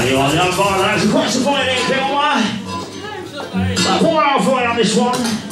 You on the other bar, that's a question for you, people, why? Pour out for you on this one.